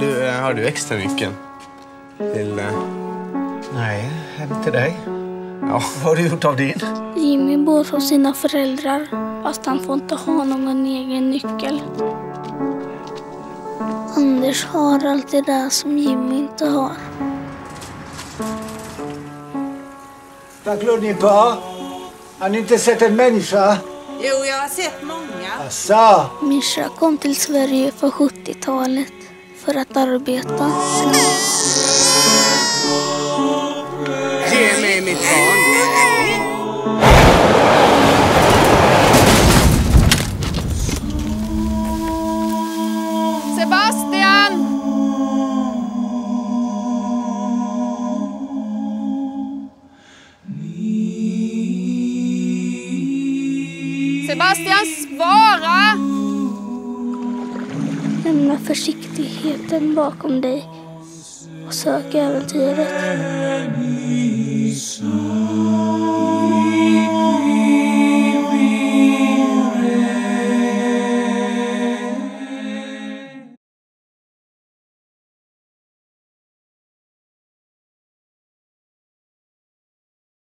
Du, eh, har du extra nyckeln? Till... eh, Nej, hem till dig. Ja. Vad har du gjort av din? Jimmy bor hos sina föräldrar fast han får inte ha någon egen nyckel. Anders har allt det där som Jimmy inte har. Vad glor ni på? Har ni inte sett en människa? Jo, jag har sett många. Asså? Mischa kom till Sverige på 70-talet för att arbeta. Ge mig mitt barn. Sebastian! Sebastian, svara! Försiktigheten bakom dig och sök äventyret.